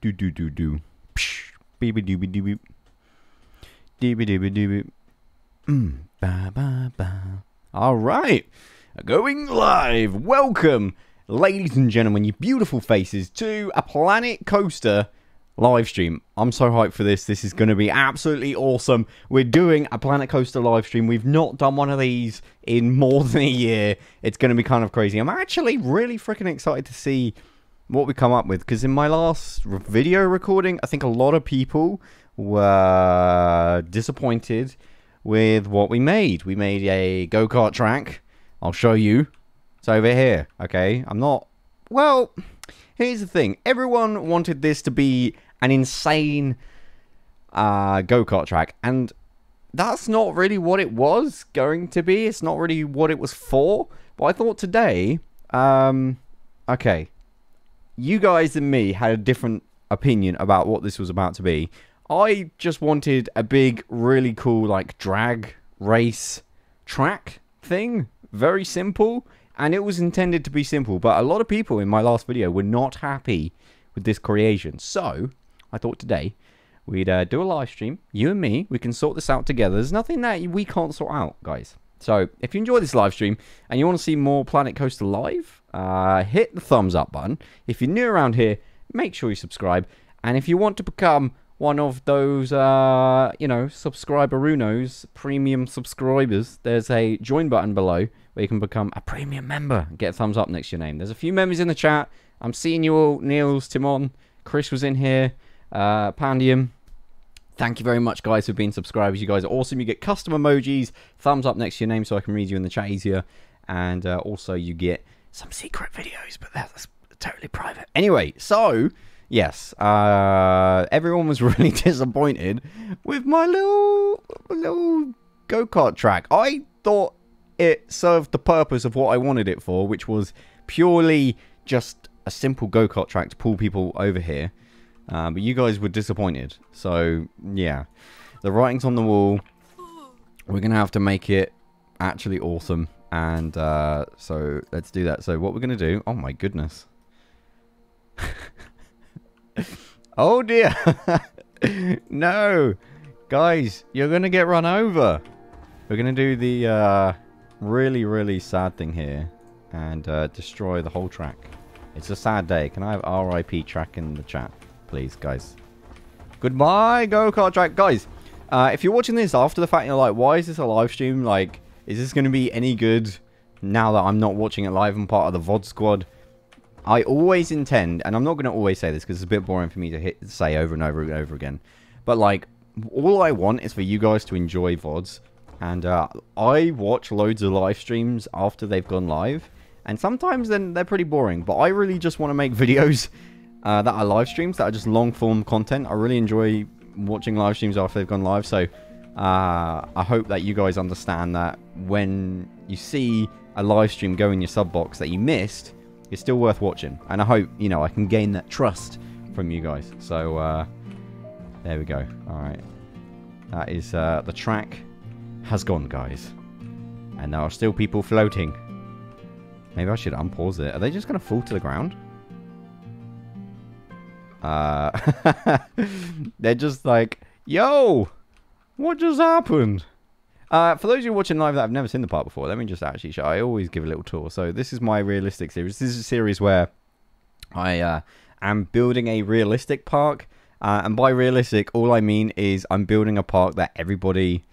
do do do do. Psh, Beeby dooby dooby. Dooby dooby dooby. Mm, ba ba ba. All right, going live. Welcome, ladies and gentlemen, you beautiful faces, to a Planet Coaster live stream. I'm so hyped for this. This is going to be absolutely awesome. We're doing a Planet Coaster live stream. We've not done one of these in more than a year. It's going to be kind of crazy. I'm actually really freaking excited to see what we come up with because in my last video recording, I think a lot of people were disappointed with what we made. We made a go kart track. I'll show you. It's over here. Okay, I'm not. Well, here's the thing. Everyone wanted this to be an insane uh, go kart track, and that's not really what it was going to be. It's not really what it was for. But I thought today, um, okay, you guys and me had a different opinion about what this was about to be. I just wanted a big, really cool, like drag race track thing. Very simple. And it was intended to be simple. But a lot of people in my last video were not happy with this creation. So I thought today we'd uh, do a live stream. You and me, we can sort this out together. There's nothing that we can't sort out, guys. So if you enjoy this live stream and you want to see more Planet Coaster live, uh, hit the thumbs up button. If you're new around here, make sure you subscribe. And if you want to become one of those, uh, you know, subscriberunos, premium subscribers, there's a join button below where you can become a premium member and get a thumbs up next to your name. There's a few members in the chat. I'm seeing you all. Niels, Timon, Chris was in here, uh, Pandium. Thank you very much, guys, for being subscribers. You guys are awesome. You get custom emojis, thumbs up next to your name so I can read you in the chat easier. And uh, also, you get some secret videos, but that's totally private. Anyway, so yes, uh, everyone was really disappointed with my little little go kart track. I thought it served the purpose of what I wanted it for, which was purely just a simple go kart track to pull people over here. Uh, but you guys were disappointed, so yeah, the writing's on the wall. We're gonna have to make it actually awesome, and uh, so let's do that. So what we're gonna do? Oh my goodness. oh dear. no. Guys, you're going to get run over. We're going to do the uh, really, really sad thing here and uh, destroy the whole track. It's a sad day. Can I have RIP track in the chat, please, guys? Goodbye, go-kart track. Guys, uh, if you're watching this after the fact, you're like, why is this a live stream? Like, is this going to be any good now that I'm not watching it live and part of the VOD squad? I always intend, and I'm not going to always say this because it's a bit boring for me to hit, say over and over and over again, but like, all I want is for you guys to enjoy VODs, and uh, I watch loads of live streams after they've gone live, and sometimes then they're pretty boring, but I really just want to make videos uh, that are live streams, that are just long form content. I really enjoy watching live streams after they've gone live, so uh, I hope that you guys understand that when you see a live stream go in your sub box that you missed, it's still worth watching. And I hope, you know, I can gain that trust from you guys. So, uh, there we go. Alright. That is, uh, the track has gone, guys. And there are still people floating. Maybe I should unpause it. Are they just going to fall to the ground? Uh, they're just like, yo, what just happened? Uh, for those of you watching live that have never seen the part before, let me just actually show. I always give a little tour. So this is my realistic series. This is a series where I uh, am building a realistic park. Uh, and by realistic, all I mean is I'm building a park that everybody...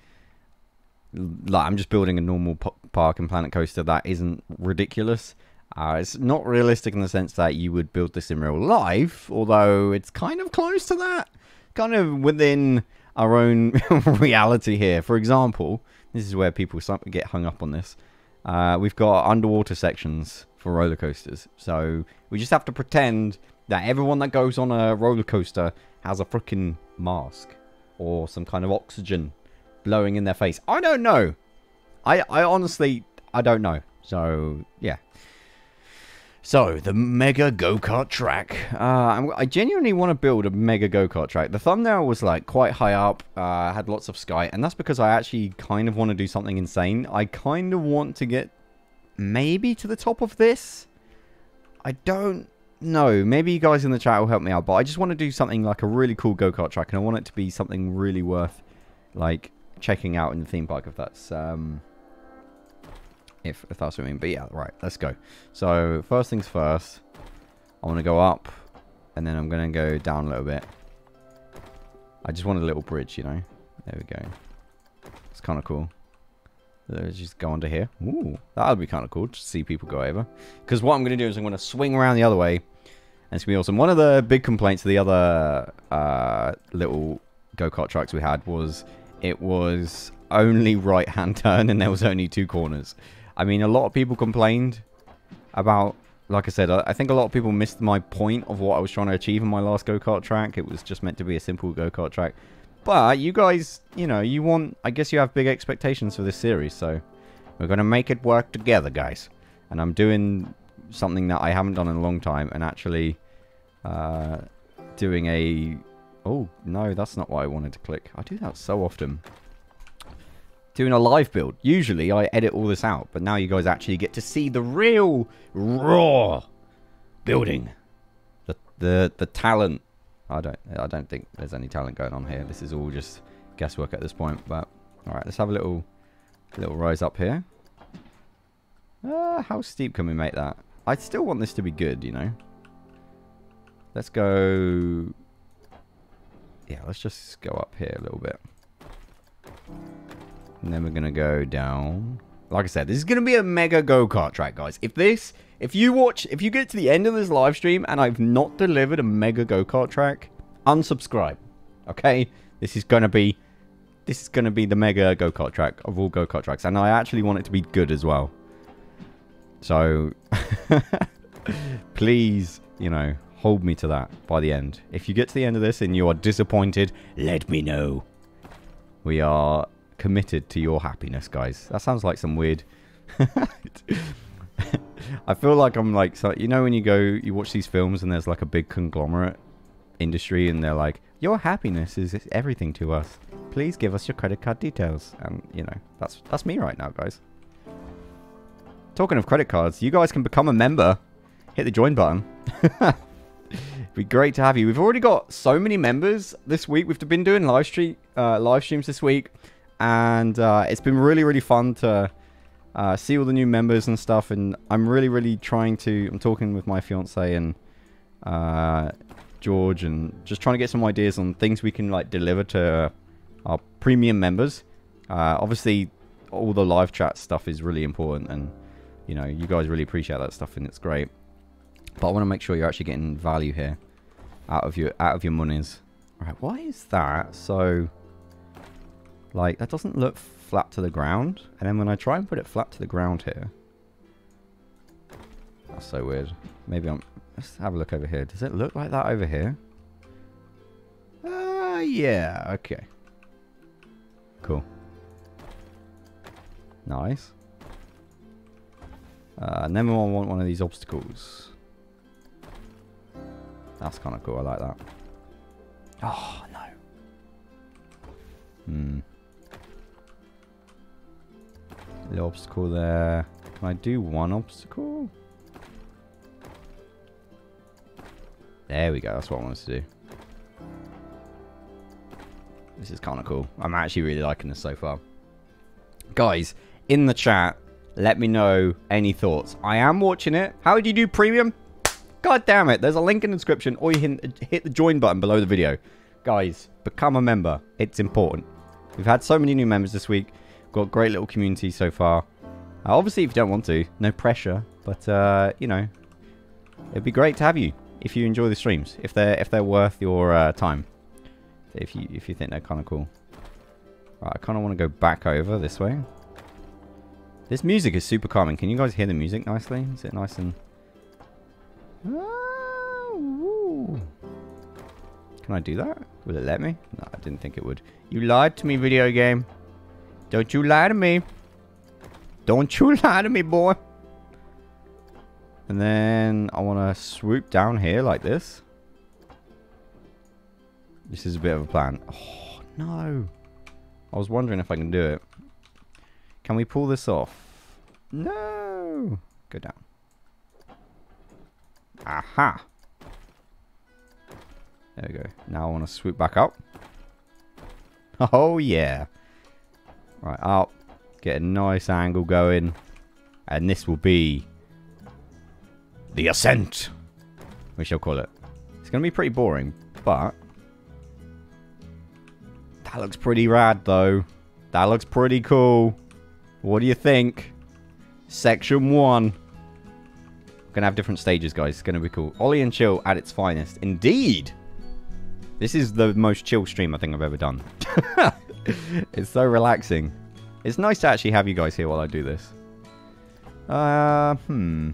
Like, I'm just building a normal park in Planet Coaster that isn't ridiculous. Uh, it's not realistic in the sense that you would build this in real life, although it's kind of close to that. Kind of within our own reality here. For example, this is where people get hung up on this. Uh, we've got underwater sections for roller coasters. So we just have to pretend that everyone that goes on a roller coaster has a freaking mask or some kind of oxygen blowing in their face. I don't know. I, I honestly, I don't know. So, yeah. So, the Mega Go-Kart track. Uh, I genuinely want to build a Mega Go-Kart track. The thumbnail was like quite high up, uh, had lots of sky, and that's because I actually kind of want to do something insane. I kind of want to get maybe to the top of this. I don't know. Maybe you guys in the chat will help me out, but I just want to do something like a really cool go-kart track, and I want it to be something really worth, like, checking out in the theme park, if that's, um... If, if that's what I mean. But yeah, right, let's go. So, first things first, I want to go up, and then I'm going to go down a little bit. I just want a little bridge, you know? There we go. It's kind of cool. Let's just go under here. Ooh, that would be kind of cool to see people go over. Because what I'm going to do is I'm going to swing around the other way. And it's going to be awesome. One of the big complaints of the other uh, little go-kart tracks we had was it was only right-hand turn and there was only two corners. I mean, a lot of people complained about, like I said, I think a lot of people missed my point of what I was trying to achieve in my last go-kart track. It was just meant to be a simple go-kart track. But you guys, you know, you want, I guess you have big expectations for this series, so we're going to make it work together, guys. And I'm doing something that I haven't done in a long time and actually uh, doing a... Oh, no, that's not what I wanted to click. I do that so often. Doing a live build. Usually I edit all this out, but now you guys actually get to see the real, raw building. The, the, the talent I don't I don't think there's any talent going on here. This is all just guesswork at this point. But all right, let's have a little little rise up here. Uh, how steep can we make that? I still want this to be good, you know. Let's go. Yeah, let's just go up here a little bit. And then we're going to go down. Like I said, this is going to be a mega go-kart track, guys. If this if you watch, if you get to the end of this live stream and I've not delivered a mega go-kart track, unsubscribe. Okay? This is going to be, this is going to be the mega go-kart track of all go-kart tracks. And I actually want it to be good as well. So, please, you know, hold me to that by the end. If you get to the end of this and you are disappointed, let me know. We are committed to your happiness, guys. That sounds like some weird... I feel like I'm like, so, you know, when you go, you watch these films and there's like a big conglomerate industry and they're like, your happiness is everything to us. Please give us your credit card details. And, you know, that's, that's me right now, guys. Talking of credit cards, you guys can become a member. Hit the join button. It'd be great to have you. We've already got so many members this week. We've been doing live stream uh, live streams this week, and uh, it's been really really fun to uh, see all the new members and stuff. And I'm really, really trying to. I'm talking with my fiance and uh, George, and just trying to get some ideas on things we can like deliver to our premium members. Uh, obviously, all the live chat stuff is really important, and you know, you guys really appreciate that stuff, and it's great. But I want to make sure you're actually getting value here out of your out of your monies. Right, why is that so? Like that doesn't look flat to the ground. And then when I try and put it flat to the ground here. That's so weird. Maybe I'm... Let's have a look over here. Does it look like that over here? Uh, yeah. Okay. Cool. Nice. Uh, we want one of these obstacles. That's kind of cool. I like that. Oh, no. Hmm. The obstacle there. Can I do one obstacle? There we go. That's what I wanted to do. This is kind of cool. I'm actually really liking this so far. Guys, in the chat, let me know any thoughts. I am watching it. How do you do premium? God damn it. There's a link in the description or you hit the join button below the video. Guys, become a member. It's important. We've had so many new members this week. Got great little community so far. Uh, obviously, if you don't want to, no pressure. But, uh, you know, it'd be great to have you if you enjoy the streams. If they're if they're worth your uh, time. If you if you think they're kind of cool. Right, I kind of want to go back over this way. This music is super calming. Can you guys hear the music nicely? Is it nice and... Can I do that? Will it let me? No, I didn't think it would. You lied to me, video game. Don't you lie to me. Don't you lie to me, boy. And then I want to swoop down here like this. This is a bit of a plan. Oh, no. I was wondering if I can do it. Can we pull this off? No. Go down. Aha. There we go. Now I want to swoop back up. Oh, yeah. Right, up. Get a nice angle going. And this will be the ascent. We shall call it. It's going to be pretty boring, but that looks pretty rad, though. That looks pretty cool. What do you think? Section 1. We're Gonna have different stages, guys. It's gonna be cool. Olli and chill at its finest. Indeed! This is the most chill stream I think I've ever done. it's so relaxing. It's nice to actually have you guys here while I do this. Uh, hmm.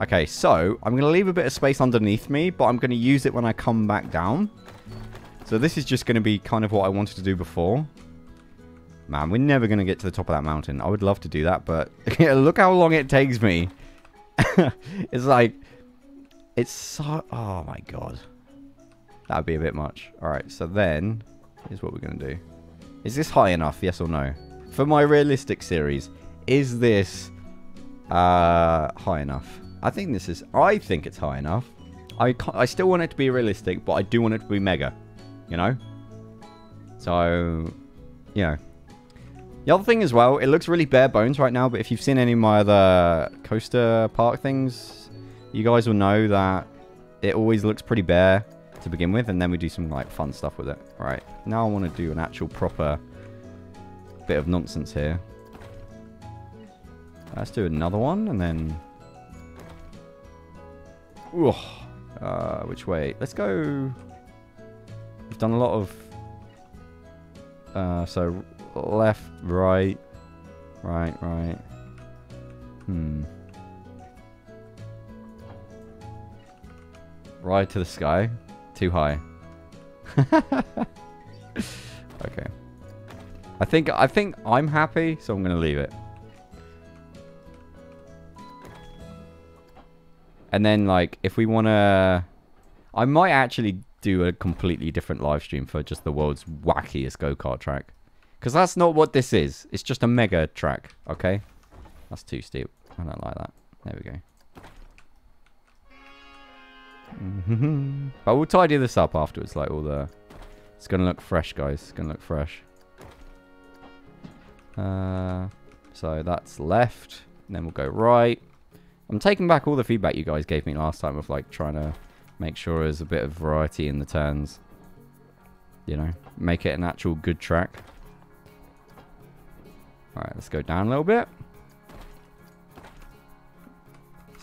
Okay, so I'm going to leave a bit of space underneath me, but I'm going to use it when I come back down. So this is just going to be kind of what I wanted to do before. Man, we're never going to get to the top of that mountain. I would love to do that, but look how long it takes me. it's like, it's so, oh my god. That would be a bit much. Alright, so then, here's what we're going to do. Is this high enough, yes or no? For my realistic series, is this uh, high enough? I think this is, I think it's high enough. I, I still want it to be realistic, but I do want it to be mega. You know? So, you know. The other thing as well, it looks really bare bones right now, but if you've seen any of my other coaster park things, you guys will know that it always looks pretty bare to begin with, and then we do some like fun stuff with it. Right, now I want to do an actual proper bit of nonsense here. Let's do another one, and then... Ooh, uh, which way? Let's go... We've done a lot of... Uh, so, left, right, right, right. Hmm. Ride to the sky. Too high. okay. I think I think I'm happy, so I'm gonna leave it. And then like if we wanna I might actually do a completely different live stream for just the world's wackiest go-kart track. Because that's not what this is. It's just a mega track, okay? That's too steep. I don't like that. There we go. But we'll tidy this up afterwards, like all the... It's going to look fresh, guys. It's going to look fresh. Uh, so that's left. And then we'll go right. I'm taking back all the feedback you guys gave me last time of like trying to make sure there's a bit of variety in the turns. You know, make it an actual good track. Alright, let's go down a little bit.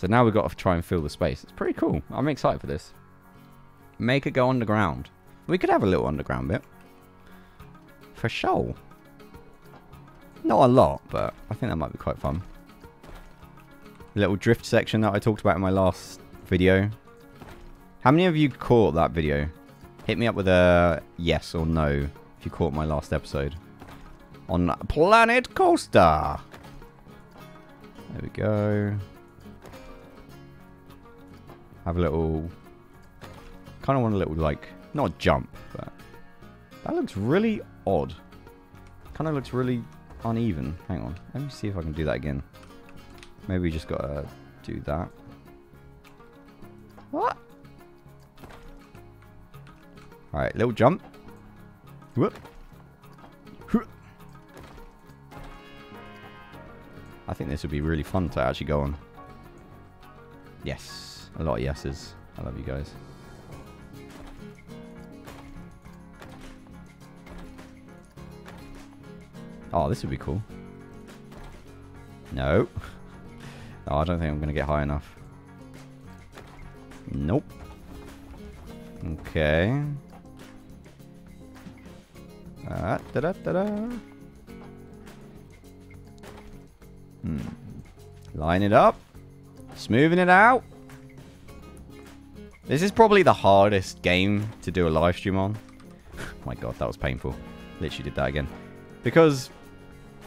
So now we've got to try and fill the space. It's pretty cool. I'm excited for this. Make it go underground. We could have a little underground bit. For sure. Not a lot, but I think that might be quite fun. Little drift section that I talked about in my last video. How many of you caught that video? Hit me up with a yes or no if you caught my last episode. On Planet Coaster. There we go. Have a little... Kind of want a little, like, not jump, but... That looks really odd. Kind of looks really uneven. Hang on. Let me see if I can do that again. Maybe we just gotta do that. What? Alright, little jump. Whoop. I think this would be really fun to actually go on. Yes. A lot of yeses. I love you guys. Oh, this would be cool. No. Oh, I don't think I'm going to get high enough. Nope. Okay. Ah, da da da da. Hmm. Line it up. Smoothing it out. This is probably the hardest game to do a live stream on. my god, that was painful. Literally did that again. Because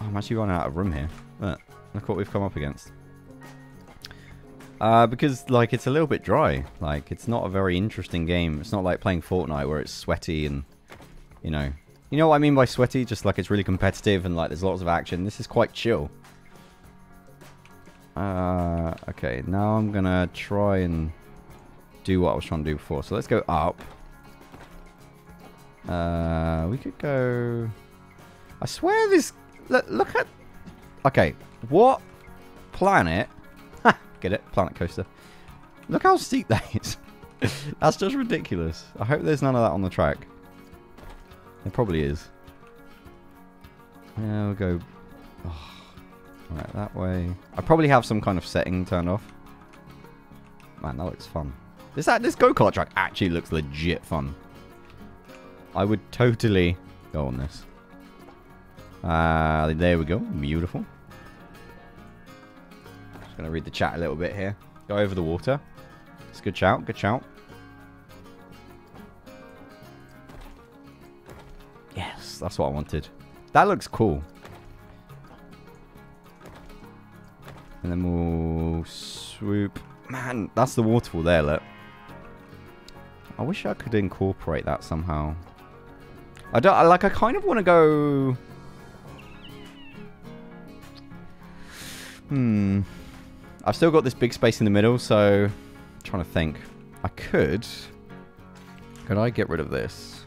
oh, I'm actually running out of room here. Look, look what we've come up against. Uh, because, like, it's a little bit dry. Like, it's not a very interesting game. It's not like playing Fortnite where it's sweaty and, you know... You know what I mean by sweaty? Just like it's really competitive and, like, there's lots of action. This is quite chill. Uh, okay, now I'm gonna try and do what I was trying to do before. So let's go up. Uh, we could go... I swear this... Look, look at... Okay, what planet... Get it? Planet coaster. Look how steep that is. That's just ridiculous. I hope there's none of that on the track. There probably is. Yeah, we'll go... Oh, right, that way. I probably have some kind of setting turned off. Man, that looks fun. This, this go-kart track actually looks legit fun. I would totally go on this. Uh, there we go. Beautiful. Just going to read the chat a little bit here. Go over the water. It's a good shout. Good shout. Yes, that's what I wanted. That looks cool. And then we'll swoop. Man, that's the waterfall there, look. I wish I could incorporate that somehow. I don't like. I kind of want to go. Hmm. I've still got this big space in the middle, so I'm trying to think. I could. Could I get rid of this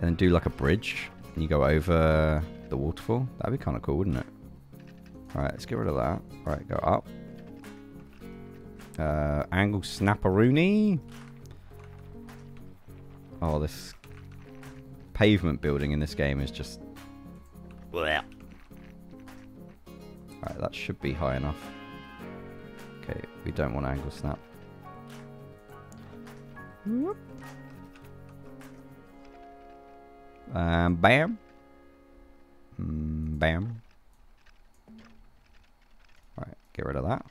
and then do like a bridge, and you go over the waterfall? That'd be kind of cool, wouldn't it? All right, let's get rid of that. All right, go up. Uh, angle snapperoonie. Oh, this pavement building in this game is just... Alright, that should be high enough. Okay, we don't want angle snap. Whoop. Um, bam. Mm, bam. Alright, get rid of that.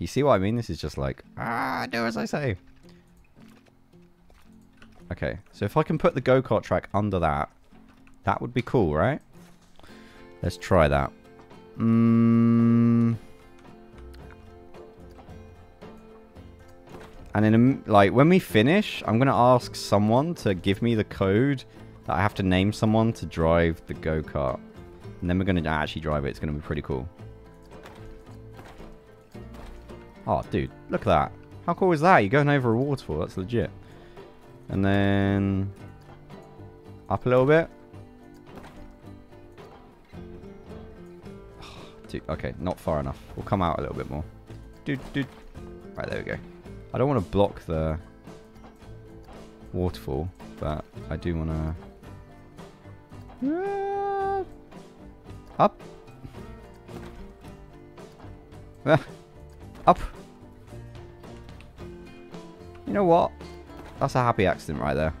You see what I mean? This is just like, ah, do as I say. Okay, so if I can put the go-kart track under that, that would be cool, right? Let's try that. Mm. And then, like, when we finish, I'm going to ask someone to give me the code that I have to name someone to drive the go-kart. And then we're going to actually drive it. It's going to be pretty cool. Oh, dude, look at that. How cool is that? You're going over a waterfall. That's legit. And then up a little bit. Okay, not far enough. We'll come out a little bit more. Right, there we go. I don't want to block the waterfall, but I do want to... Up. Up. You know what? That's a happy accident right there.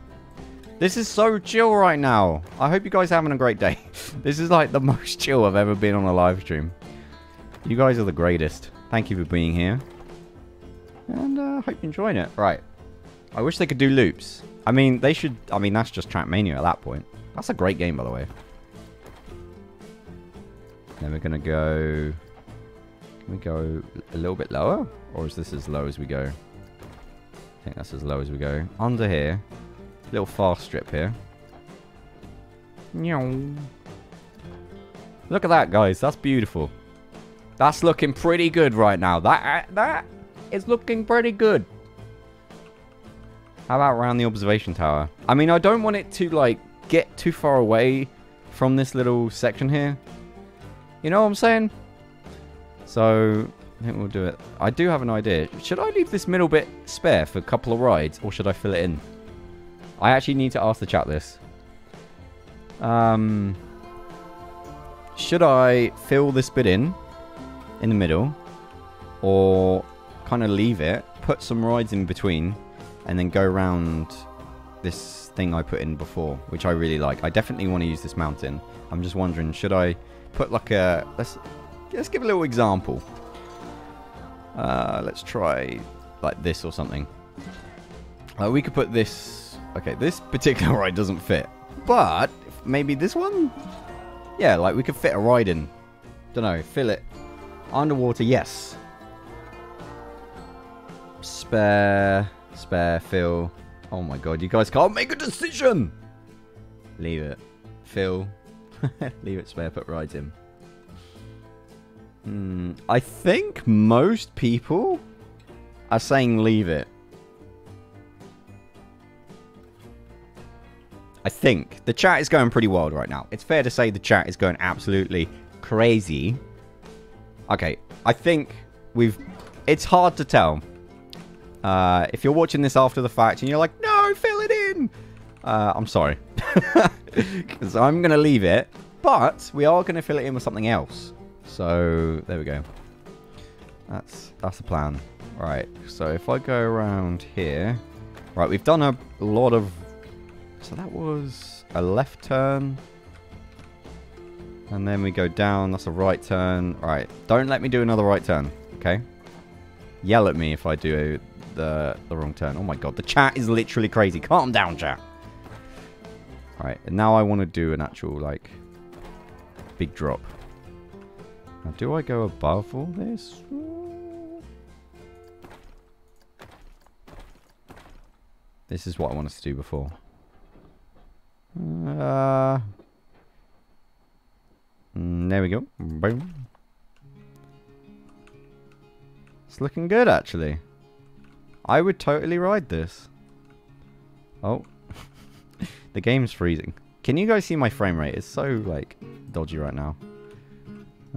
This is so chill right now. I hope you guys are having a great day. this is like the most chill I've ever been on a live stream. You guys are the greatest. Thank you for being here. And I uh, hope you're enjoying it. Right. I wish they could do loops. I mean, they should... I mean, that's just Trackmania at that point. That's a great game, by the way. Then we're going to go... Can we go a little bit lower? Or is this as low as we go? I think that's as low as we go. Under here. Little fast strip here. Look at that, guys. That's beautiful. That's looking pretty good right now. That uh, that is looking pretty good. How about around the observation tower? I mean, I don't want it to, like, get too far away from this little section here. You know what I'm saying? So, I think we'll do it. I do have an idea. Should I leave this middle bit spare for a couple of rides, or should I fill it in? I actually need to ask the chat this. Um, should I fill this bit in, in the middle, or kind of leave it, put some rides in between, and then go around this thing I put in before, which I really like. I definitely want to use this mountain. I'm just wondering, should I put like a... Let's, let's give a little example. Uh, let's try like this or something. Uh, we could put this... Okay, this particular ride doesn't fit. But maybe this one? Yeah, like we could fit a ride in. Don't know, fill it. Underwater, yes. Spare, spare, fill. Oh my god, you guys can't make a decision! Leave it. Fill. Leave it spare, put rides in. Hmm, I think most people are saying leave it. I think the chat is going pretty wild right now. It's fair to say the chat is going absolutely crazy. Okay, I think we've... It's hard to tell. Uh, if you're watching this after the fact and you're like, no, fill it in. Uh, I'm sorry. Because I'm going to leave it. But we are going to fill it in with something else. So, there we go. That's, that's the plan. Right, so if I go around here... Right, we've done a lot of so that was a left turn. And then we go down. That's a right turn. Right. Don't let me do another right turn. Okay? Yell at me if I do the, the wrong turn. Oh my god. The chat is literally crazy. Calm down, chat. Alright. Now I want to do an actual, like, big drop. Now, do I go above all this? This is what I wanted to do before. Uh, mm, there we go. Boom. It's looking good, actually. I would totally ride this. Oh. the game's freezing. Can you guys see my frame rate? It's so, like, dodgy right now.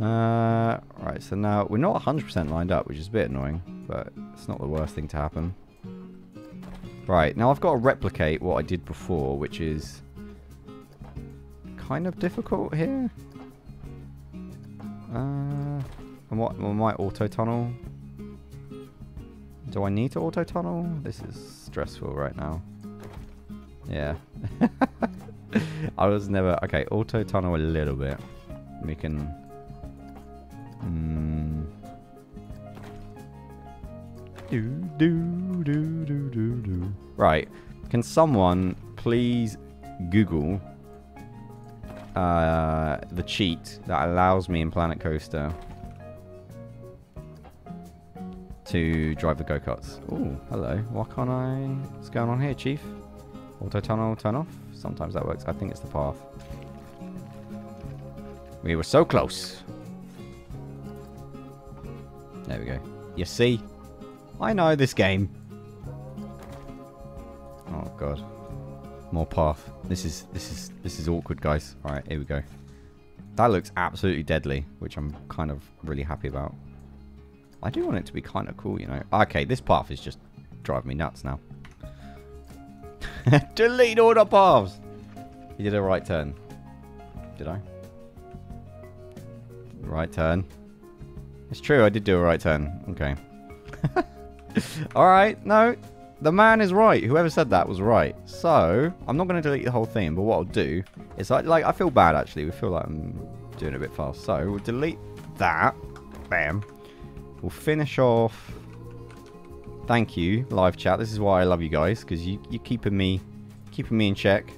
Uh, right, so now we're not 100% lined up, which is a bit annoying, but it's not the worst thing to happen. Right, now I've got to replicate what I did before, which is kind of difficult here. Uh, and what, what my auto tunnel? Do I need to auto tunnel? This is stressful right now. Yeah. I was never... Okay, auto tunnel a little bit. We can... Do, do, do, do, do, do. Right. Can someone please Google uh, the cheat that allows me in Planet Coaster to drive the go-karts. Oh, hello. Why can't I... What's going on here, Chief? Auto tunnel, turn off? Sometimes that works. I think it's the path. We were so close. There we go. You see? I know this game. Oh, God. More path. This is this is this is awkward, guys. All right, here we go. That looks absolutely deadly, which I'm kind of really happy about. I do want it to be kind of cool, you know. Okay, this path is just driving me nuts now. Delete all the paths. You did a right turn. Did I? Right turn. It's true, I did do a right turn. Okay. Alright, no, the man is right. Whoever said that was right. So, I'm not going to delete the whole thing, but what I'll do is, like, like, I feel bad, actually. We feel like I'm doing a bit fast. So, we'll delete that. Bam. We'll finish off. Thank you, live chat. This is why I love you guys, because you, you're keeping me, keeping me in check.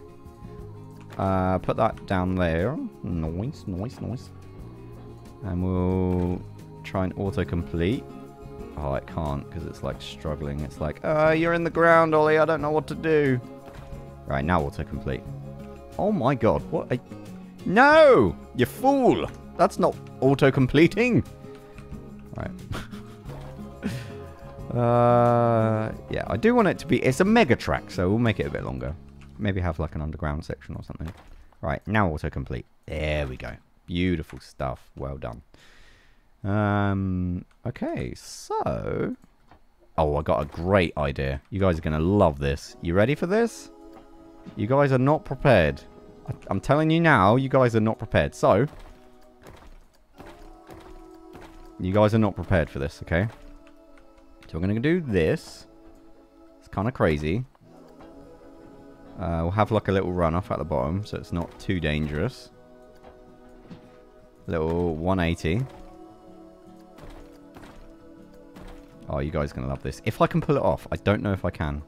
Uh, put that down there. Nice, nice, nice. And we'll try and auto-complete. Oh, it can't because it's like struggling. It's like, uh, you're in the ground, Olli. I don't know what to do. Right, now autocomplete. Oh my god, what a... No! You fool! That's not auto-completing. Right. uh, yeah, I do want it to be... It's a mega track, so we'll make it a bit longer. Maybe have like an underground section or something. Right, now autocomplete. There we go. Beautiful stuff. Well done. Um, okay, so... Oh, I got a great idea. You guys are going to love this. You ready for this? You guys are not prepared. I I'm telling you now, you guys are not prepared. So... You guys are not prepared for this, okay? So we're going to do this. It's kind of crazy. Uh, we'll have like a little run off at the bottom, so it's not too dangerous. Little 180. Oh, you guys are going to love this. If I can pull it off. I don't know if I can.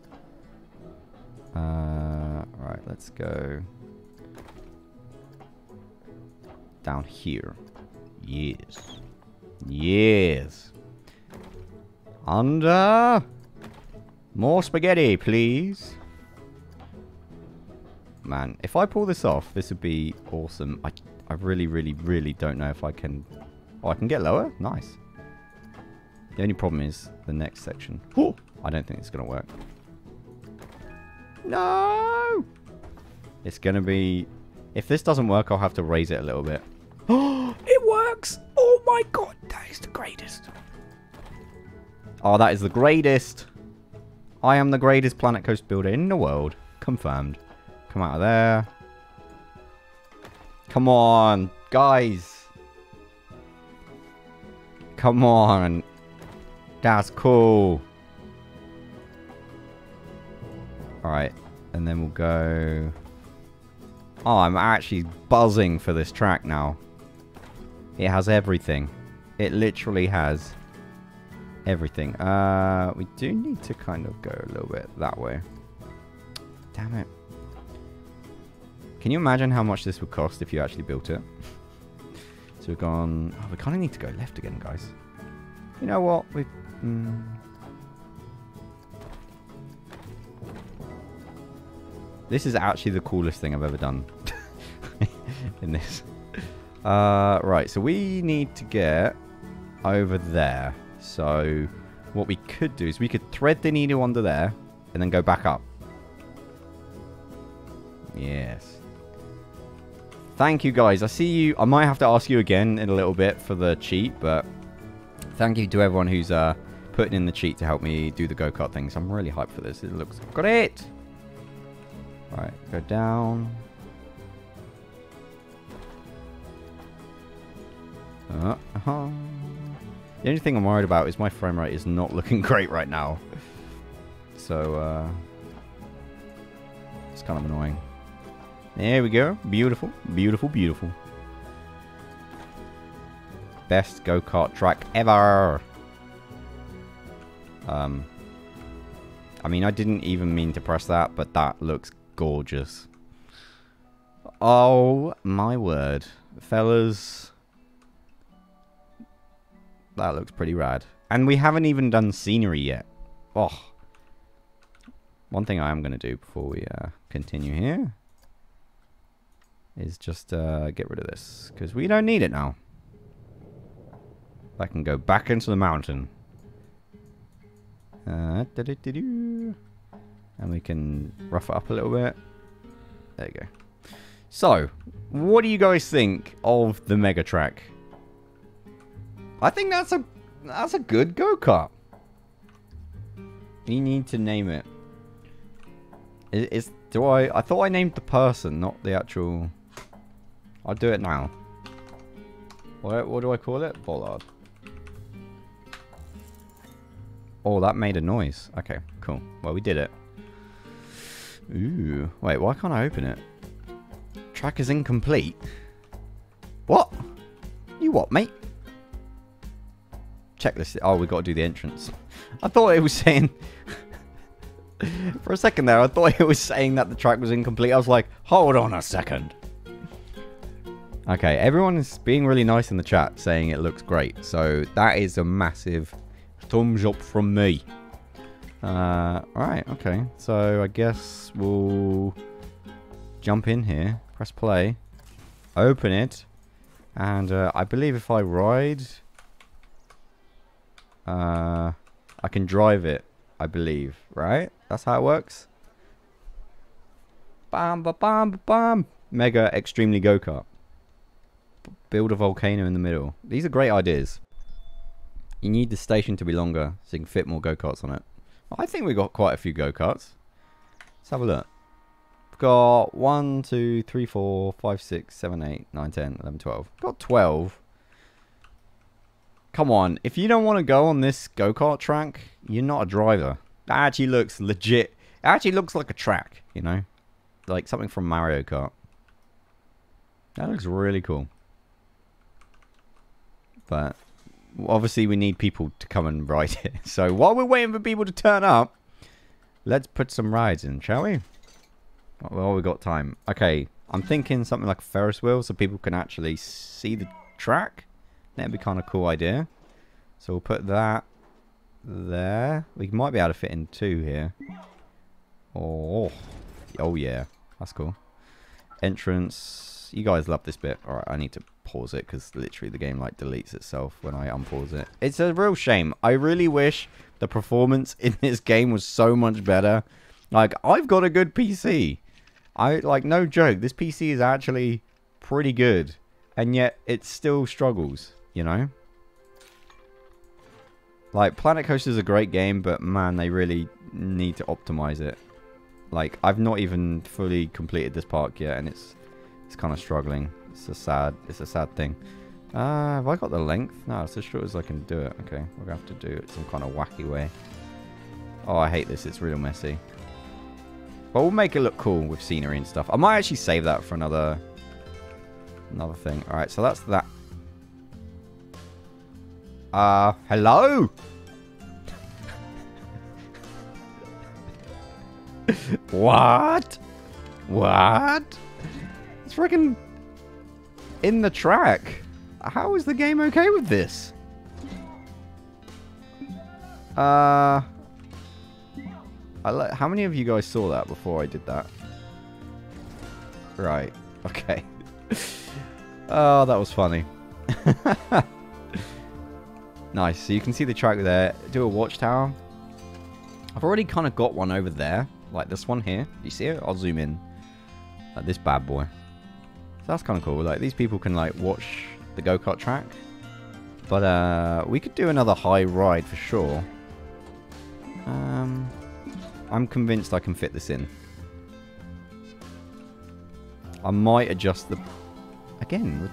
Uh, right, let's go down here. Yes. Yes. Under. More spaghetti, please. Man, if I pull this off, this would be awesome. I, I really, really, really don't know if I can... Oh, I can get lower? Nice. The only problem is the next section. Oh, I don't think it's going to work. No! It's going to be... If this doesn't work, I'll have to raise it a little bit. Oh, it works! Oh my god, that is the greatest. Oh, that is the greatest. I am the greatest Planet Coast builder in the world. Confirmed. Come out of there. Come on, guys. Come on. That's cool. Alright, and then we'll go... Oh, I'm actually buzzing for this track now. It has everything. It literally has everything. Uh, we do need to kind of go a little bit that way. Damn it. Can you imagine how much this would cost if you actually built it? so we've gone... Oh, we kind of need to go left again, guys. You know what? We... Mm, this is actually the coolest thing I've ever done in this. Uh, right, so we need to get over there. So what we could do is we could thread the needle under there and then go back up. Yes. Thank you guys. I see you. I might have to ask you again in a little bit for the cheat, but thank you to everyone who's uh, putting in the cheat to help me do the go-kart things. I'm really hyped for this. It looks great. All right, go down. Uh -huh. The only thing I'm worried about is my frame rate is not looking great right now. So, uh, it's kind of annoying. There we go. Beautiful, beautiful, beautiful. Best go-kart track ever. Um, I mean, I didn't even mean to press that, but that looks gorgeous. Oh, my word. Fellas, that looks pretty rad. And we haven't even done scenery yet. Oh. One thing I am going to do before we uh, continue here is just uh, get rid of this. Because we don't need it now. I can go back into the mountain. Uh, -doo -doo -doo and we can rough it up a little bit. There you go. So, what do you guys think of the Mega Track? I think that's a that's a good go-kart. You need to name it. Is, is do I? I thought I named the person, not the actual. I'll do it now. What what do I call it? Bollard. Oh, that made a noise. Okay, cool. Well, we did it. Ooh. Wait, why can't I open it? Track is incomplete. What? You what, mate? checklist. Oh, we got to do the entrance. I thought it was saying... For a second there, I thought it was saying that the track was incomplete. I was like, hold on a second. Okay, everyone is being really nice in the chat, saying it looks great. So that is a massive thumbs up from me. Uh, Alright, okay. So I guess we'll jump in here, press play, open it, and uh, I believe if I ride uh, I can drive it, I believe, right? That's how it works. Bam, ba, bam, ba, bam. Mega extremely go-kart. Build a volcano in the middle. These are great ideas. You need the station to be longer so you can fit more go-karts on it. I think we got quite a few go-karts. Let's have a look. We've got 1, 2, 3, 4, 5, 6, 7, 8, 9, 10, 11, 12. We've got 12. Come on, if you don't want to go on this go-kart track, you're not a driver. That actually looks legit. It actually looks like a track, you know? Like something from Mario Kart. That looks really cool. But obviously we need people to come and ride it. So while we're waiting for people to turn up, let's put some rides in, shall we? Well, we got time. Okay, I'm thinking something like a Ferris wheel so people can actually see the track. That'd be kind of cool idea. So we'll put that there. We might be able to fit in two here. Oh, oh yeah, that's cool. Entrance. You guys love this bit. All right, I need to pause it because literally the game like deletes itself when I unpause it. It's a real shame. I really wish the performance in this game was so much better. Like I've got a good PC. I like no joke. This PC is actually pretty good, and yet it still struggles. You know. Like Planet Coaster is a great game, but man, they really need to optimize it. Like I've not even fully completed this park yet, and it's it's kind of struggling. It's a sad, it's a sad thing. Uh, have I got the length? No, it's as short as I can do it. Okay, we're gonna have to do it some kind of wacky way. Oh, I hate this. It's real messy. But we'll make it look cool with scenery and stuff. I might actually save that for another another thing. All right, so that's that. Uh, hello? what? What? It's freaking in the track. How is the game okay with this? Uh, how many of you guys saw that before I did that? Right. Okay. oh, that was funny. nice. So you can see the track there. Do a watchtower. I've already kind of got one over there. Like this one here. You see it? I'll zoom in. Like this bad boy. So that's kind of cool. Like these people can like watch the go-kart track. But uh, we could do another high ride for sure. Um, I'm convinced I can fit this in. I might adjust the... Again, with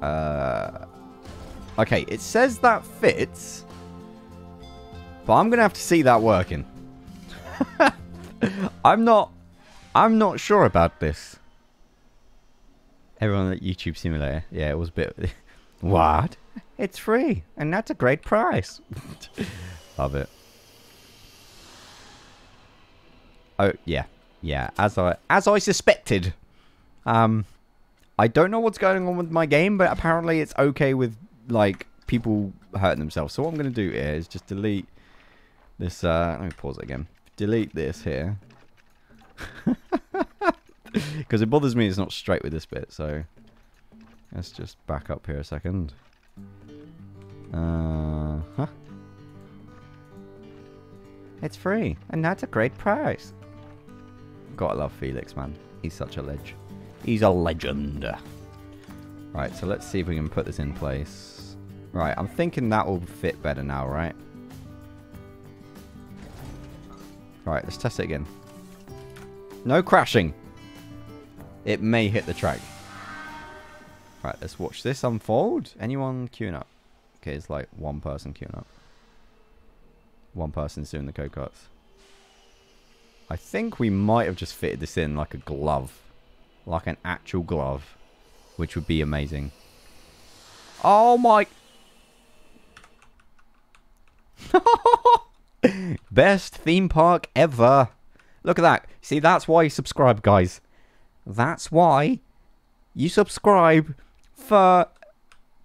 the... Uh, okay, it says that fits. But I'm going to have to see that working. I'm not... I'm not sure about this. Everyone at YouTube Simulator. Yeah, it was a bit... what? It's free, and that's a great price. Love it. Oh, yeah. Yeah, as I as I suspected. Um I don't know what's going on with my game, but apparently it's okay with like people hurting themselves. So what I'm going to do here is just delete this uh let me pause it again. Delete this here. Because it bothers me it's not straight with this bit, so let's just back up here a second. Uh huh. It's free, and that's a great price. Gotta love Felix, man. He's such a ledge. He's a legend. Right, so let's see if we can put this in place. Right, I'm thinking that will fit better now, right? Right, let's test it again. No crashing. It may hit the track. Right, let's watch this unfold. Anyone queuing up? Okay, it's like one person queuing up. One person's doing the go-karts. I think we might have just fitted this in like a glove. Like an actual glove. Which would be amazing. Oh my... Best theme park ever. Look at that. See, that's why you subscribe, guys. That's why you subscribe for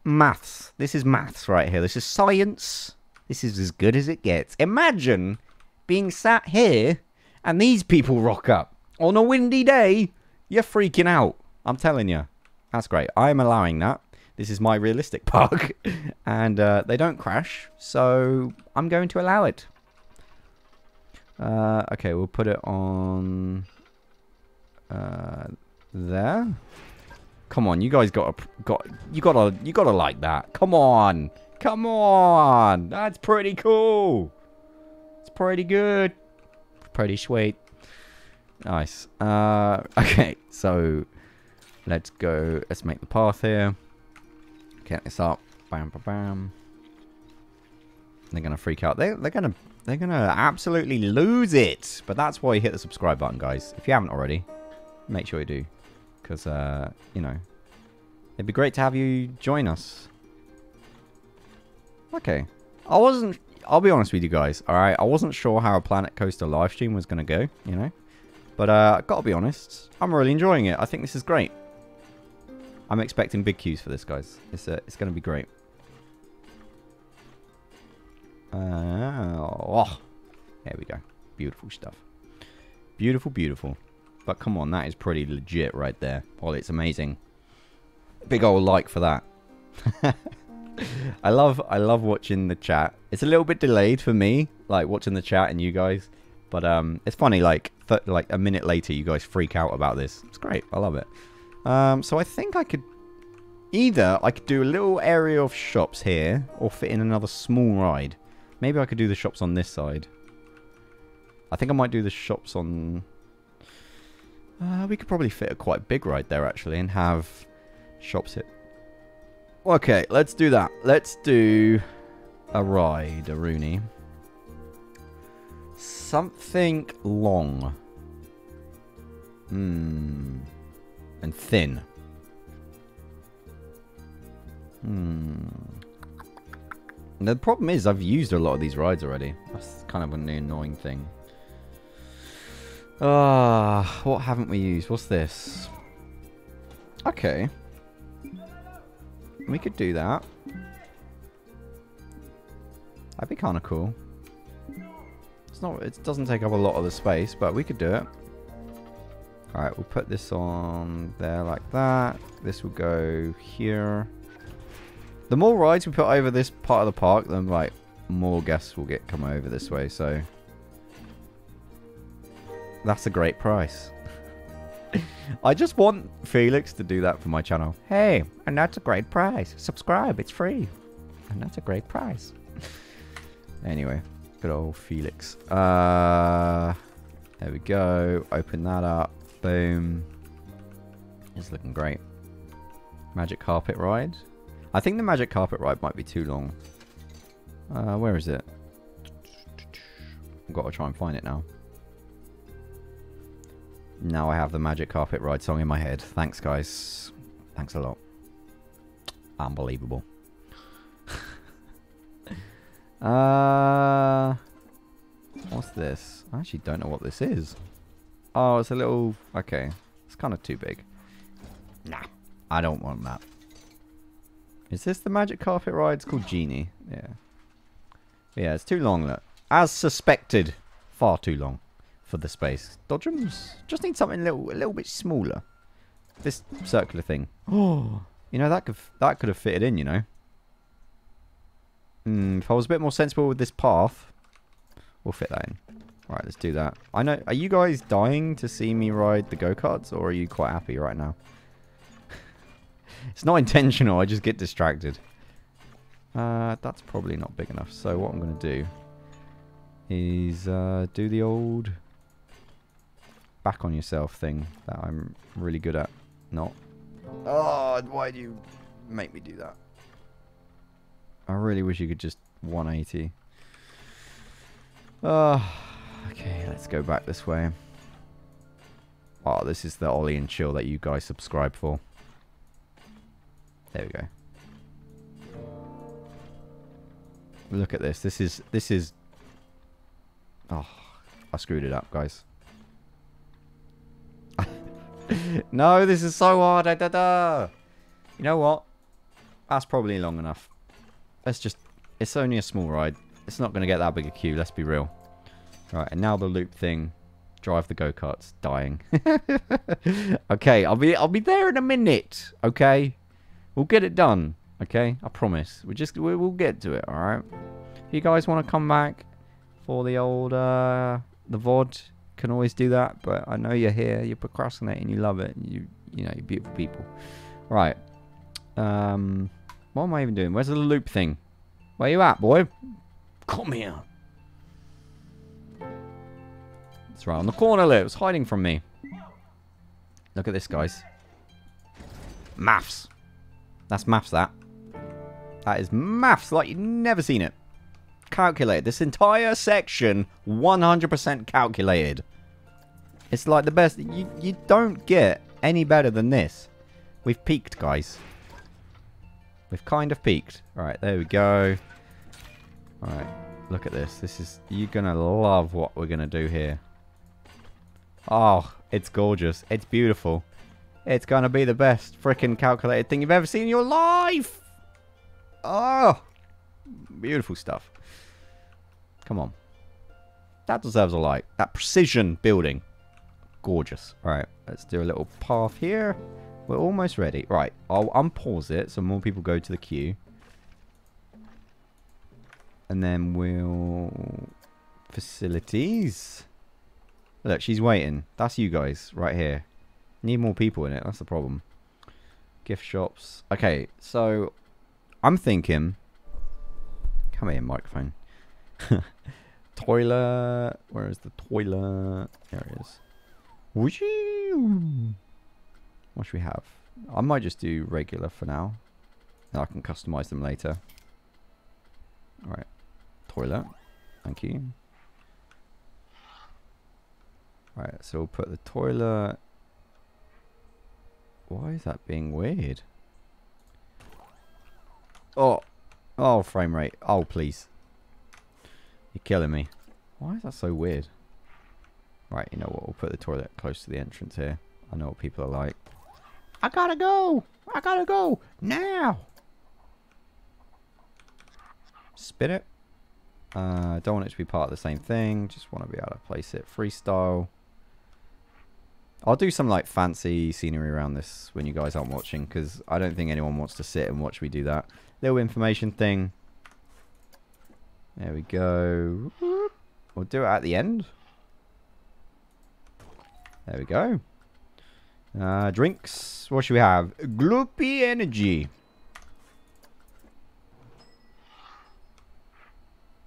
maths. This is maths right here. This is science. This is as good as it gets. Imagine being sat here and these people rock up on a windy day. You're freaking out. I'm telling you. That's great. I'm allowing that. This is my realistic park. and uh, they don't crash. So I'm going to allow it. Uh, okay, we'll put it on uh, there. Come on, you guys got to got you got to you got to like that. Come on. Come on. That's pretty cool. It's pretty good. Pretty sweet. Nice. Uh, okay, so let's go. Let's make the path here. Get this up. Bam, bam, bam. They're gonna freak out. They, they're gonna, they're gonna absolutely lose it. But that's why you hit the subscribe button, guys. If you haven't already, make sure you do, because uh, you know, it'd be great to have you join us. Okay. I wasn't... I'll be honest with you guys, alright? I wasn't sure how a Planet Coaster livestream was going to go, you know? But, uh, gotta be honest, I'm really enjoying it. I think this is great. I'm expecting big queues for this, guys. It's, uh, it's going to be great. Uh, oh, there we go. Beautiful stuff. Beautiful, beautiful. But come on, that is pretty legit right there. Well, it's amazing. Big old like for that. I love I love watching the chat. It's a little bit delayed for me, like watching the chat and you guys. But um, it's funny. Like like a minute later, you guys freak out about this. It's great. I love it. Um, so I think I could either I could do a little area of shops here, or fit in another small ride. Maybe I could do the shops on this side. I think I might do the shops on. Uh, we could probably fit a quite big ride there actually, and have shops here. Okay, let's do that. Let's do a ride, a Rooney. Something long. Hmm. And thin. Hmm. The problem is I've used a lot of these rides already. That's kind of an annoying thing. Ah, uh, what haven't we used? What's this? Okay. We could do that. That'd be kind of cool. It's not. It doesn't take up a lot of the space, but we could do it. All right, we'll put this on there like that. This will go here. The more rides we put over this part of the park, then like more guests will get come over this way. So that's a great price. I just want Felix to do that for my channel. Hey, and that's a great price. Subscribe, it's free. And that's a great price. anyway, good old Felix. Uh, there we go. Open that up. Boom. It's looking great. Magic carpet ride. I think the magic carpet ride might be too long. Uh, where is it? I've got to try and find it now. Now I have the Magic Carpet Ride song in my head. Thanks, guys. Thanks a lot. Unbelievable. uh, what's this? I actually don't know what this is. Oh, it's a little... Okay. It's kind of too big. Nah. I don't want that. Is this the Magic Carpet Ride? It's called Genie. Yeah. Yeah, it's too long. Look. As suspected. Far too long for the space. Dodgems just need something a little, a little bit smaller. This circular thing. Oh, you know that could that could have fitted in. You know. Mm, if I was a bit more sensible with this path, we'll fit that in. All right, let's do that. I know. Are you guys dying to see me ride the go karts, or are you quite happy right now? It's not intentional. I just get distracted. Uh, that's probably not big enough. So what I'm going to do is uh, do the old back on yourself thing that I'm really good at. Not. Oh, why do you make me do that? I really wish you could just 180. Oh, okay, let's go back this way. Oh, this is the Olli and Chill that you guys subscribe for. There we go. Look at this. This is this is. Oh, I screwed it up, guys. no, this is so hard. Da, da. You know what? That's probably long enough. Let's just... It's only a small ride. It's not going to get that big a queue. Let's be real. Right, and now the loop thing. Drive the go-karts. Dying. okay, I'll be I'll be there in a minute. Okay? We'll get it done. Okay? I promise. We just we, will get to it, alright? If you guys want to come back for the old uh the VOD can always do that, but I know you're here, you're procrastinating, you love it, you you know, you're beautiful people. Right. Um, what am I even doing? Where's the loop thing? Where you at, boy? Come here. It's right on the corner. It was hiding from me. Look at this, guys. Maths. That's maths, that. That is maths like you've never seen it calculated. This entire section, 100% calculated. It's like the best. You, you don't get any better than this. We've peaked, guys. We've kind of peaked. Alright, there we go. Alright, look at this. This is... You're going to love what we're going to do here. Oh, it's gorgeous. It's beautiful. It's to be the best freaking calculated thing you've ever seen in your life. Oh, beautiful stuff. Come on. That deserves a like. That precision building. Gorgeous. Alright, let's do a little path here. We're almost ready. Right, I'll unpause it so more people go to the queue. And then we'll... Facilities. Look, she's waiting. That's you guys, right here. Need more people in it, that's the problem. Gift shops. Okay, so... I'm thinking... Come here, microphone. toilet. Where is the toilet? There it is. What should we have? I might just do regular for now. Then I can customize them later. Alright. Toilet. Thank you. Right, so we'll put the toilet... Why is that being weird? Oh! Oh, frame rate. Oh, please. You're killing me. Why is that so weird? Right, you know what? We'll put the toilet close to the entrance here. I know what people are like. I gotta go! I gotta go! Now! Spin it. Uh, don't want it to be part of the same thing. Just want to be able to place it freestyle. I'll do some like fancy scenery around this when you guys aren't watching because I don't think anyone wants to sit and watch me do that. Little information thing. There we go. We'll do it at the end. There we go. Uh, drinks. What should we have? Gloopy Energy.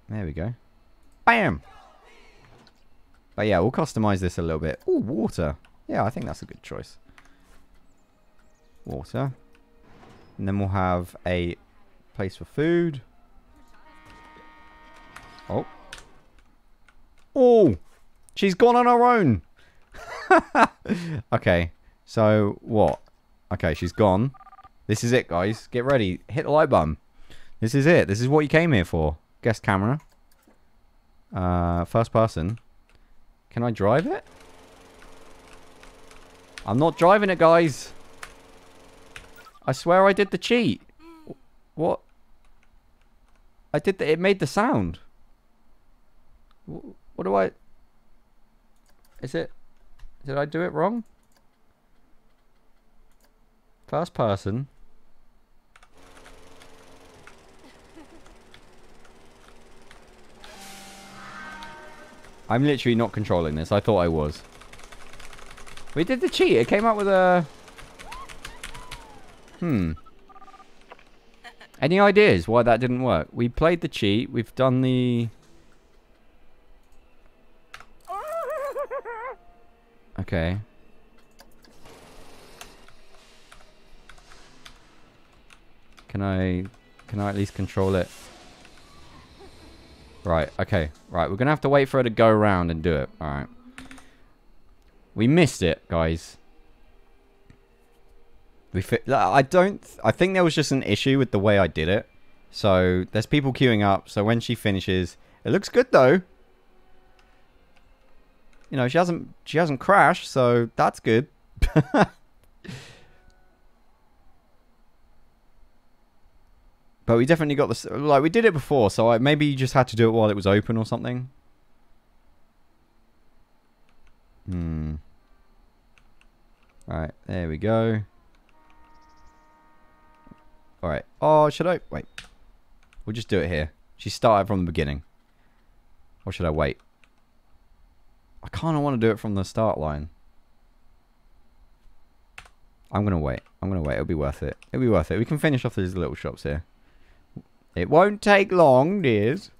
There we go. Bam! But yeah, we'll customize this a little bit. Oh, water. Yeah, I think that's a good choice. Water. And then we'll have a place for food. Oh. Oh! She's gone on her own! okay, so what? Okay, she's gone. This is it, guys. Get ready. Hit the like button. This is it. This is what you came here for. Guest camera. Uh, first person. Can I drive it? I'm not driving it, guys. I swear I did the cheat. What? I did the, it made the sound. What do I... Is it... Did I do it wrong? First person. I'm literally not controlling this. I thought I was. We did the cheat. It came up with a... Hmm. Any ideas why that didn't work? We played the cheat. We've done the... Okay. Can I... Can I at least control it? Right, okay. Right, we're going to have to wait for her to go around and do it. Alright. We missed it, guys. We I don't... I think there was just an issue with the way I did it. So, there's people queuing up. So, when she finishes... It looks good, though. You know, she hasn't... She hasn't crashed, so that's good. But we definitely got this. Like, we did it before, so I, maybe you just had to do it while it was open or something. Hmm. Alright, there we go. Alright. Oh, should I? Wait. We'll just do it here. She started from the beginning. Or should I wait? I kind of want to do it from the start line. I'm going to wait. I'm going to wait. It'll be worth it. It'll be worth it. We can finish off these little shops here. It won't take long, dears.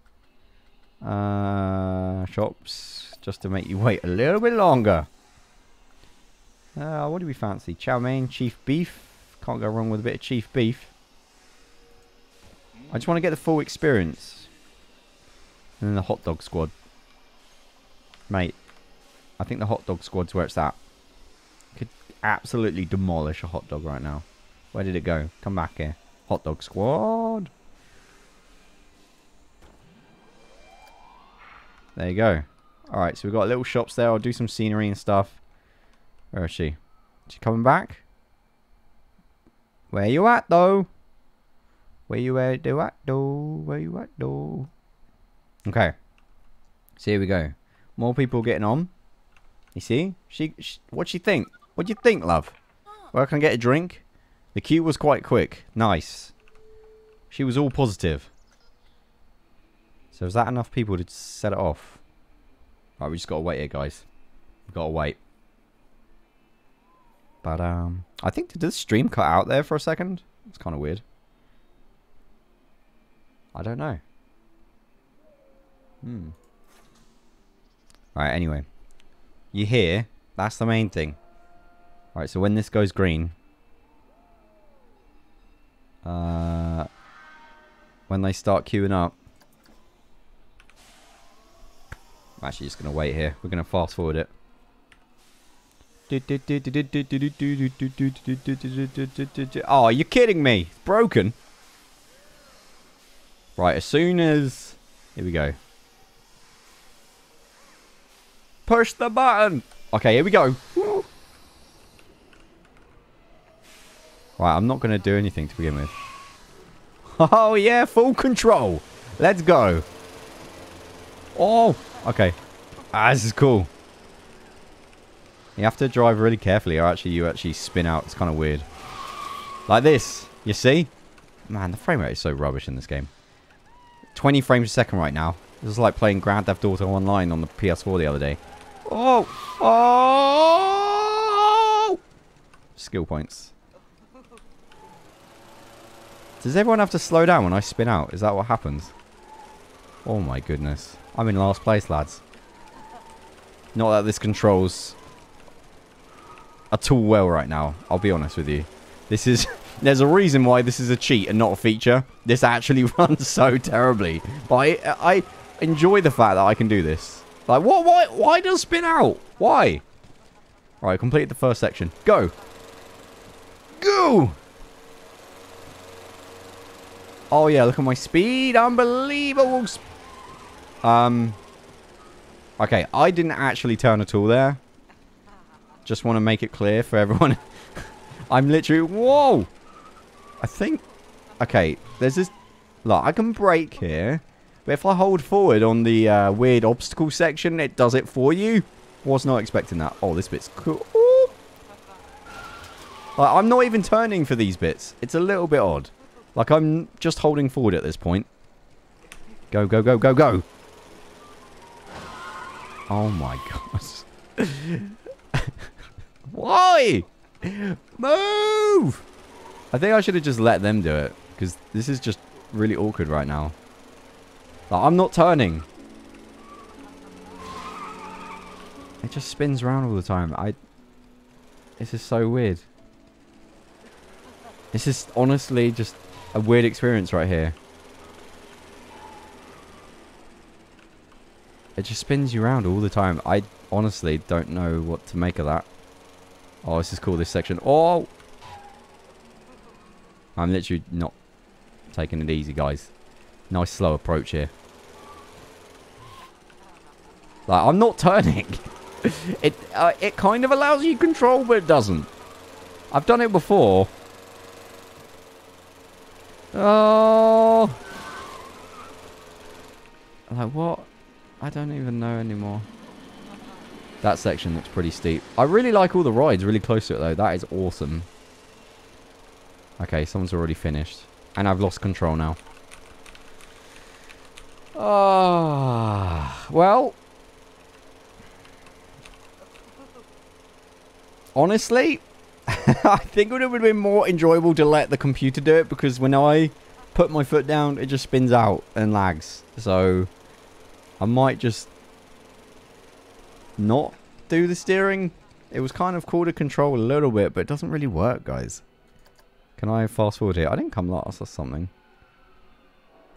Uh, shops, just to make you wait a little bit longer. Uh, what do we fancy? Chow mein, chief beef. Can't go wrong with a bit of chief beef. I just want to get the full experience. And then the hot dog squad. Mate, I think the hot dog squad's where it's at. Could absolutely demolish a hot dog right now. Where did it go? Come back here. Hot dog squad. There you go. Alright, so we've got little shops there. I'll do some scenery and stuff. Where is she? Is she coming back? Where you at, though? Where you at, do at, though? Where you at, though? Okay. So here we go. More people getting on. You see? She, she what she think? What do you think, love? Where can I get a drink? The queue was quite quick. Nice. She was all positive. So is that enough people to set it off? Right, we just gotta wait here, guys. We gotta wait. But um, I think did the stream cut out there for a second? It's kind of weird. I don't know. Hmm. Alright, anyway. You hear? That's the main thing. Alright, so when this goes green... Uh, when they start queuing up... I'm actually just going to wait here. We're going to fast forward it. Oh, you're kidding me. It's broken. Right, as soon as... Here we go. Push the button. Okay, here we go. Right, I'm not going to do anything to begin with. Oh, yeah, full control. Let's go. Oh, okay. Ah, this is cool. You have to drive really carefully or actually you actually spin out. It's kind of weird. Like this. You see? Man, the frame rate is so rubbish in this game. 20 frames a second right now. This is like playing Grand Theft Auto Online on the PS4 the other day. Oh! Oh! Skill points. Does everyone have to slow down when I spin out? Is that what happens? Oh my goodness. I'm in last place, lads. Not that this controls at all well right now. I'll be honest with you. This is... There's a reason why this is a cheat and not a feature. This actually runs so terribly. But I, I enjoy the fact that I can do this. Like, what? Why, why does spin out? Why? All right, complete the first section. Go. Go! Oh, yeah, look at my speed. Unbelievable. Sp um... Okay, I didn't actually turn at all there. Just want to make it clear for everyone. I'm literally... Whoa! I think... Okay, there's this... Look, I can break here. But if I hold forward on the uh, weird obstacle section, it does it for you. Was not expecting that. Oh, this bit's cool. Like, I'm not even turning for these bits. It's a little bit odd. Like, I'm just holding forward at this point. Go, go, go, go, go. Oh my god. Why? Move! I think I should have just let them do it. Because this is just really awkward right now. Like, I'm not turning. It just spins around all the time. I... This is so weird. This is honestly just a weird experience right here. It just spins you around all the time. I honestly don't know what to make of that. Oh, this is cool, this section. Oh! I'm literally not taking it easy, guys. Nice slow approach here. Like, I'm not turning. it uh, it kind of allows you control, but it doesn't. I've done it before. Oh! Like, what? I don't even know anymore. That section looks pretty steep. I really like all the rides really close to it, though. That is awesome. Okay, someone's already finished. And I've lost control now. Ah, uh, well. Honestly, I think it would have been more enjoyable to let the computer do it because when I put my foot down, it just spins out and lags. So, I might just not do the steering. It was kind of cool to control a little bit, but it doesn't really work, guys. Can I fast forward here? I didn't come last or something.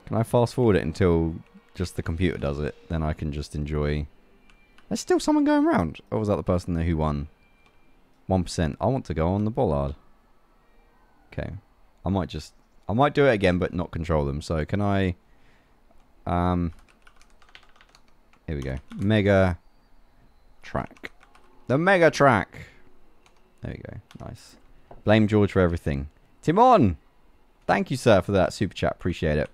Can I fast forward it until just the computer does it? Then I can just enjoy... There's still someone going around. Or was that the person there who won? 1%. I want to go on the bollard. Okay. I might just... I might do it again, but not control them. So can I... Um... Here we go. Mega track. The mega track. There we go. Nice. Blame George for everything. Timon! Thank you, sir, for that super chat. Appreciate it.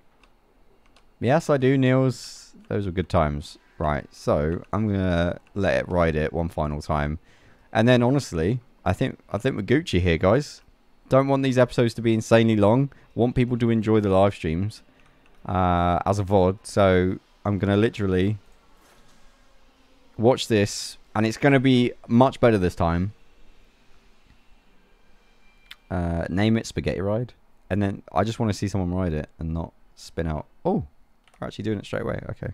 Yes, I do, Niels. Those were good times. Right, so I'm going to let it ride it one final time. And then, honestly, I think I think we're Gucci here, guys. Don't want these episodes to be insanely long. Want people to enjoy the live streams uh, as a VOD. So I'm going to literally watch this. And it's going to be much better this time. Uh, name it Spaghetti Ride. And then I just want to see someone ride it and not spin out. Oh, we're actually doing it straight away. Okay.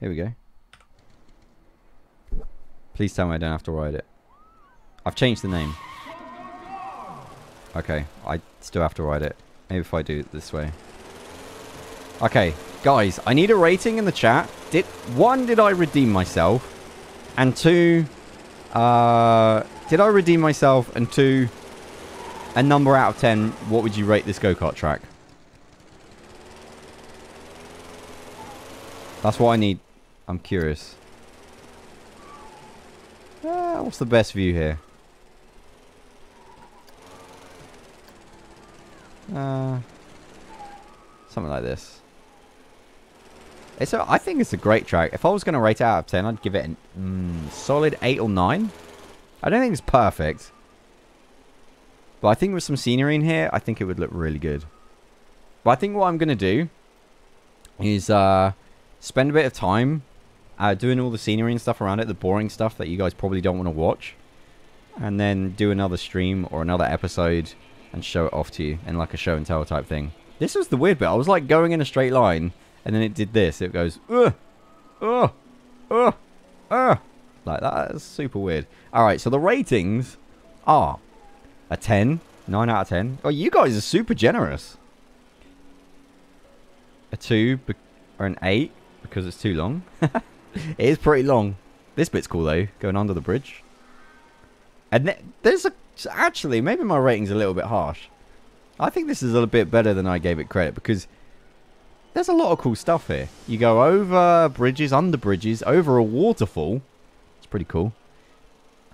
Here we go. Please tell me I don't have to ride it. I've changed the name. Okay, I still have to ride it. Maybe if I do it this way. Okay, guys, I need a rating in the chat. Did One, did I redeem myself? And two, uh, did I redeem myself? And two, a number out of 10, what would you rate this go-kart track? That's what I need. I'm curious. Uh, what's the best view here? Uh, something like this. It's a, I think it's a great track. If I was going to rate it out of 10, I'd give it a mm, solid 8 or 9. I don't think it's perfect. But I think with some scenery in here, I think it would look really good. But I think what I'm going to do is uh, spend a bit of time uh, doing all the scenery and stuff around it, the boring stuff that you guys probably don't want to watch. And then do another stream or another episode and show it off to you in like a show and tell type thing. This was the weird bit. I was like going in a straight line, and then it did this. It goes, ugh, ugh, ugh, ugh. Like that. That's super weird. All right, so the ratings are a 10, 9 out of 10. Oh, you guys are super generous. A 2 or an 8 because it's too long. it is pretty long. This bit's cool though, going under the bridge. And there's a actually, maybe my rating's a little bit harsh. I think this is a little bit better than I gave it credit because there's a lot of cool stuff here. You go over bridges, under bridges, over a waterfall. It's pretty cool.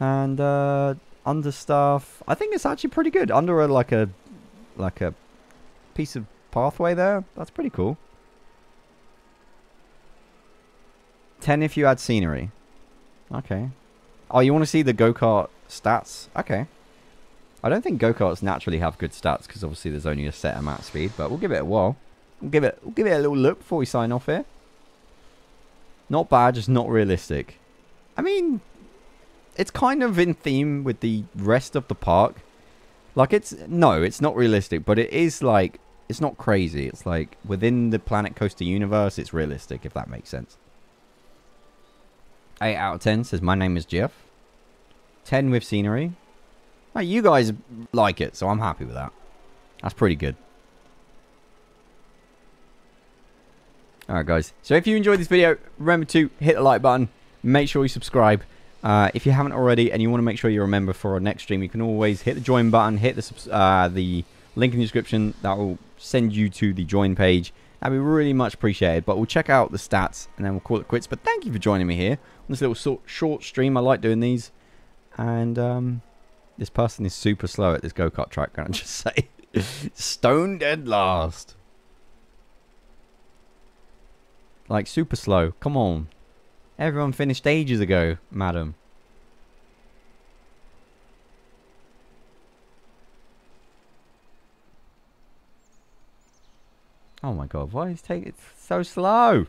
And uh, under stuff. I think it's actually pretty good. Under a, like a like a piece of pathway there. That's pretty cool. 10 if you add scenery. Okay. Oh, you want to see the go-kart stats? Okay. I don't think go-karts naturally have good stats because obviously there's only a set amount of speed, but we'll give it a whirl. We'll give it, we'll give it a little look before we sign off here. Not bad, just not realistic. I mean, it's kind of in theme with the rest of the park. Like it's, no, it's not realistic, but it is like, it's not crazy. It's like within the Planet Coaster universe, it's realistic, if that makes sense. 8 out of 10 says, my name is Jeff. 10 with scenery. Now, you guys like it, so I'm happy with that. That's pretty good. Alright, guys. So if you enjoyed this video, remember to hit the like button. Make sure you subscribe. Uh, if you haven't already and you want to make sure you're a member for our next stream, you can always hit the join button, hit the, uh, the link in the description. That will send you to the join page. That'd be really much appreciated. But we'll check out the stats and then we'll call it quits. But thank you for joining me here on this little short stream. I like doing these. And um, this person is super slow at this go-kart track, can I just say? Stone dead last. Like, super slow. Come on. Everyone finished ages ago, madam. Oh my god, why is it so slow?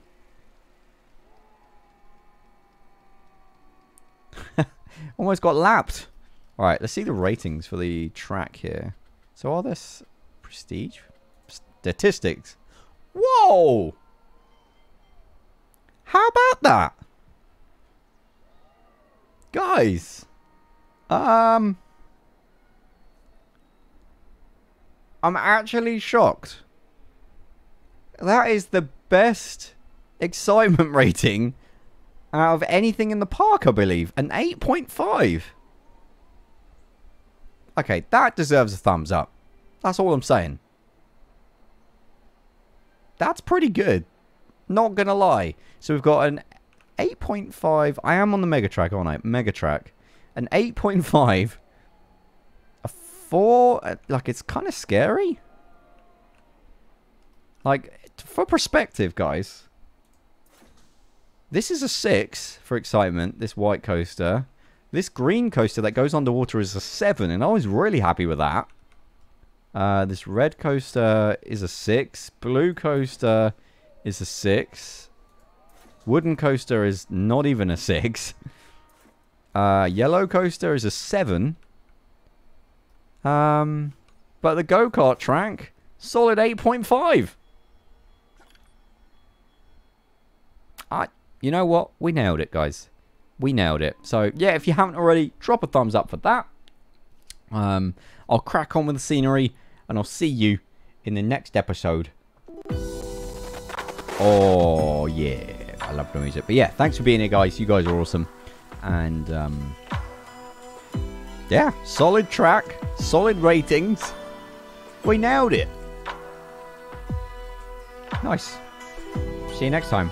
Almost got lapped. Alright, let's see the ratings for the track here. So all this prestige? Statistics. Whoa! How about that? Guys. Um... I'm actually shocked. That is the best excitement rating out of anything in the park, I believe. An 8.5. Okay, that deserves a thumbs up. That's all I'm saying. That's pretty good. Not gonna lie. So we've got an 8.5. I am on the Mega Track, aren't I? Mega Track. An 8.5. A 4. Uh, like, it's kind of scary. Like, for perspective, guys. This is a 6 for excitement, this white coaster. This green coaster that goes underwater is a 7, and I was really happy with that. Uh, this red coaster is a 6. Blue coaster is a 6. Wooden coaster is not even a 6. Uh, yellow coaster is a 7. Um, but the go-kart track, solid 8.5. I, you know what? We nailed it, guys. We nailed it. So, yeah, if you haven't already, drop a thumbs up for that. Um, I'll crack on with the scenery, and I'll see you in the next episode. Oh, yeah. I love the music. But yeah, thanks for being here, guys. You guys are awesome. And, um, yeah, solid track, solid ratings. We nailed it. Nice. See you next time.